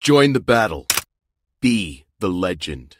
Join the battle. Be the legend.